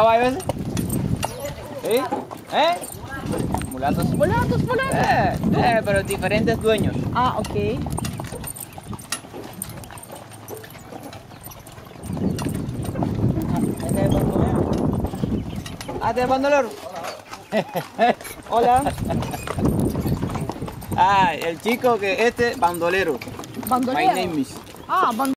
caballo ese? ¿Sí? ¿Eh? Mulatos. Mulatos, mulatos. Eh, eh, pero diferentes dueños. Ah, ok. Ah, este es el bandolero. Ah, este es el bandolero. Hola. Ah, el chico que este bandolero. Bandolero. My name is. Ah, bandolero.